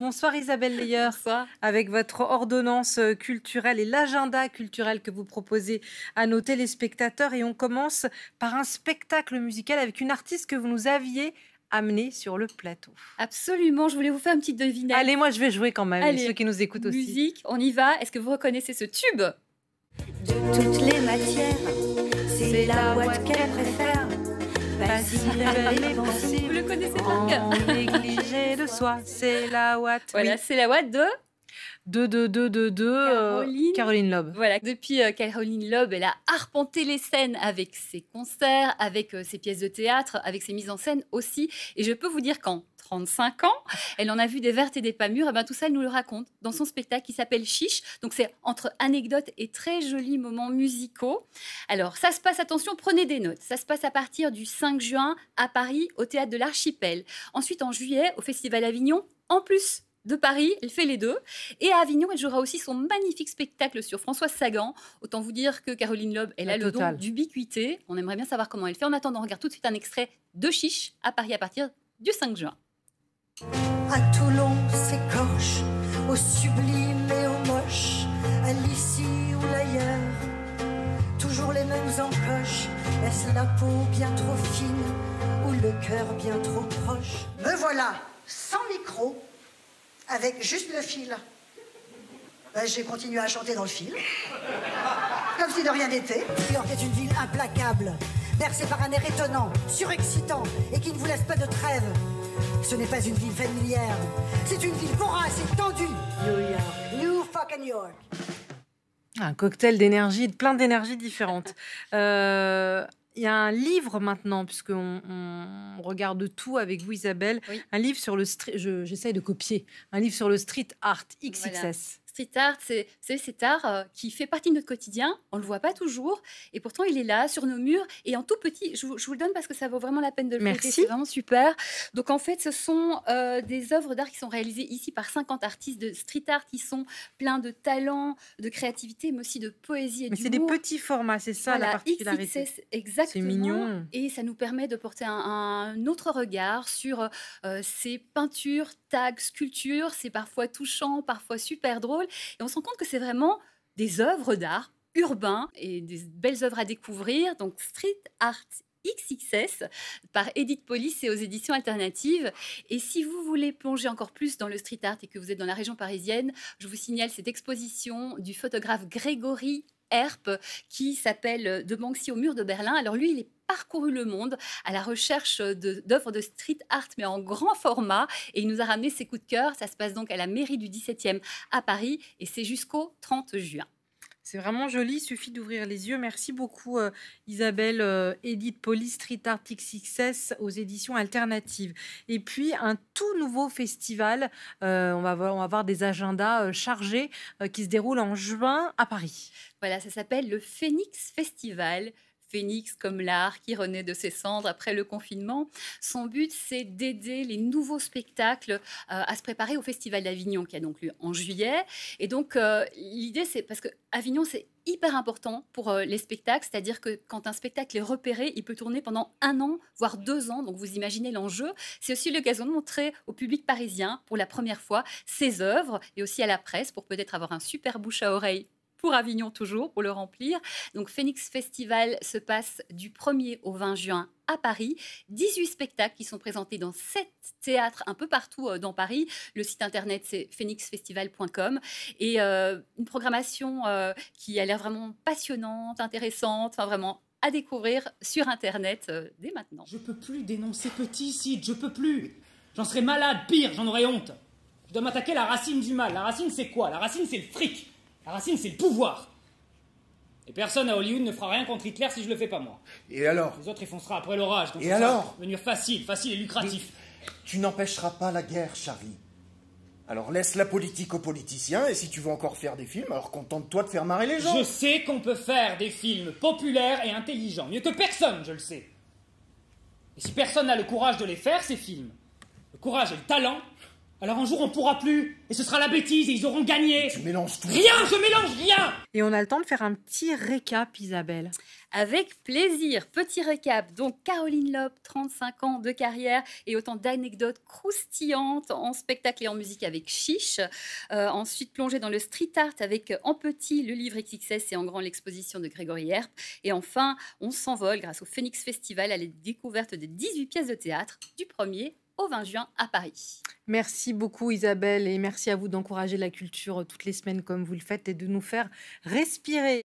Bonsoir Isabelle Leyer. Bonsoir. Avec votre ordonnance euh, culturelle et l'agenda culturel que vous proposez à nos téléspectateurs. Et on commence par un spectacle musical avec une artiste que vous nous aviez amenée sur le plateau. Absolument, je voulais vous faire une petite devinette. Allez, moi je vais jouer quand même, Allez, ceux qui nous écoutent aussi. Musique, on y va. Est-ce que vous reconnaissez ce tube? De toutes les matières, c'est la ouate qu'elle préfère. Vous le connaissez par cœur en négligé de soi, c'est la Watt. Voilà, c'est la Watt de 2, 2, 2, 2, 2, Caroline. Caroline Loeb. Voilà, depuis euh, Caroline Loeb, elle a arpenté les scènes avec ses concerts, avec euh, ses pièces de théâtre, avec ses mises en scène aussi. Et je peux vous dire qu'en 35 ans, elle en a vu des vertes et des pas mûres. Et ben tout ça, elle nous le raconte dans son spectacle qui s'appelle Chiche. Donc c'est entre anecdotes et très jolis moments musicaux. Alors ça se passe, attention, prenez des notes. Ça se passe à partir du 5 juin à Paris au théâtre de l'Archipel. Ensuite en juillet au Festival Avignon. En plus de Paris, elle fait les deux. Et à Avignon, elle jouera aussi son magnifique spectacle sur Françoise Sagan. Autant vous dire que Caroline Loeb, elle La a le don d'ubiquité. On aimerait bien savoir comment elle fait. En attendant, on regarde tout de suite un extrait de Chiche à Paris à partir du 5 juin. À Toulon s'écorche, au sublime et au moche, à l'ici ou l'ailleurs. Toujours les mêmes encoches, est-ce la peau bien trop fine ou le cœur bien trop proche? Me voilà, sans micro, avec juste le fil. Ben, J'ai continué à chanter dans le fil, comme si de rien n'était. New York est une ville implacable, bercée par un air étonnant, surexcitant et qui ne vous laisse pas de trêve. Ce n'est pas une ville familière, c'est une ville vorace et tendue. New York, New fucking York. Un cocktail d'énergie, de plein d'énergies différentes. Euh, Il y a un livre maintenant, puisqu'on on regarde tout avec vous, Isabelle. Oui. Un livre sur le street. je- J'essaye de copier. Un livre sur le street art XXS. Voilà. Street art, c'est cet art euh, qui fait partie de notre quotidien. On le voit pas toujours, et pourtant il est là sur nos murs et en tout petit. Je vous, je vous le donne parce que ça vaut vraiment la peine de le Merci. C'est vraiment super. Donc en fait, ce sont euh, des œuvres d'art qui sont réalisées ici par 50 artistes de street art qui sont pleins de talent, de créativité, mais aussi de poésie et Mais c'est des petits formats, c'est ça la Voilà, particularité. XXS, exactement. mignon. Et ça nous permet de porter un, un autre regard sur euh, ces peintures, tags, sculptures. C'est parfois touchant, parfois super drôle. Et on se rend compte que c'est vraiment des œuvres d'art urbains et des belles œuvres à découvrir. Donc Street Art XXS par Edith Polis et aux éditions alternatives. Et si vous voulez plonger encore plus dans le street art et que vous êtes dans la région parisienne, je vous signale cette exposition du photographe Grégory Herp qui s'appelle De Banksy au mur de Berlin. Alors lui, il est parcouru le monde à la recherche de- d'œuvres de, street art, mais en grand format. Et il nous a ramené ses coups de cœur. Ça se passe donc à la mairie du 17e à Paris et c'est jusqu'au 30 juin. C'est vraiment joli, il suffit d'ouvrir les yeux. Merci beaucoup euh, Isabelle, euh, Edith Poli, Street Art XXS aux éditions alternatives. Et puis un tout nouveau festival, euh, on, va voir, on va voir des agendas euh, chargés euh, qui se déroulent en juin à Paris. Voilà, ça s'appelle le Phoenix Festival. Comme l'art qui renaît de ses cendres après le confinement. Son but, c'est d'aider les nouveaux spectacles euh, à se préparer au Festival d'Avignon qui a donc lieu en juillet. Et donc, euh, l'idée, c'est parce que Avignon, c'est hyper important pour euh, les spectacles, c'est-à-dire que quand un spectacle est repéré, il peut tourner pendant un an, voire deux ans. Donc, vous imaginez l'enjeu. C'est aussi l'occasion de montrer au public parisien pour la première fois ses œuvres et aussi à la presse pour peut-être avoir un super bouche à oreille pour Avignon toujours, pour le remplir. Donc Phoenix Festival se passe du 1er au 20 juin à Paris. 18 spectacles qui sont présentés dans 7 théâtres un peu partout euh, dans Paris. Le site internet c'est phoenixfestival.com et euh, une programmation euh, qui a l'air vraiment passionnante, intéressante, enfin vraiment à découvrir sur internet dès maintenant. Je peux plus dénoncer petit site, je peux plus. J'en serais malade, pire, j'en aurais honte. Je dois m'attaquer à la racine du mal. La racine, c'est quoi? La racine, c'est le fric. La racine, c'est le pouvoir. Et personne à Hollywood ne fera rien contre Hitler si je le fais pas moi. Et alors? Les autres, ils foncera après l'orage. donc Et ça va alors? Devenir facile, facile et lucratif. Tu n'empêcheras pas la guerre, Charlie. Alors laisse la politique aux politiciens, et si tu veux encore faire des films, alors contente-toi de faire marrer les gens. Je sais qu'on peut faire des films populaires et intelligents. Mieux que personne, je le sais. Et si personne n'a le courage de les faire, ces films, le courage et le talent, alors un jour on pourra plus. Et ce sera la bêtise et ils auront gagné. Tu mélanges tout. Rien, je mélange rien Et on a le temps de faire un petit récap, Isabelle. Avec plaisir. Petit récap. Donc, Caroline Loeb, 35 ans de carrière et autant d'anecdotes croustillantes en spectacle et en musique avec Chiche. Euh, ensuite, plongée dans le street art avec euh, en petit le livre XXS et en grand l'exposition de Grégory Herp. Et enfin, on s'envole grâce au Phoenix Festival à la découverte des 18 pièces de théâtre du 1er au 20 juin à Paris. Merci beaucoup Isabelle et merci à vous d'encourager la culture toutes les semaines comme vous le faites et de nous faire respirer.